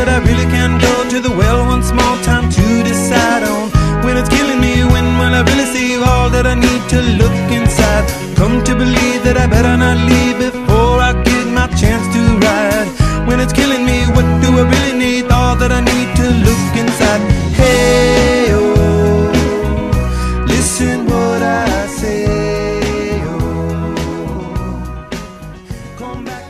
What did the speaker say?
that I really can go to the well one small time to decide on when it's killing me. When will I really see all that I need to look inside? Come to believe that I better not leave before I get my chance to ride. When it's killing me, what do I really need? All that I need to look inside. Hey, oh, listen what I say. Oh, come back.